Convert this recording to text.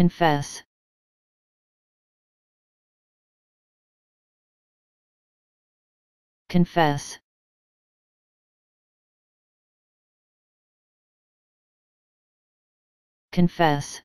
confess. Confess. Confess.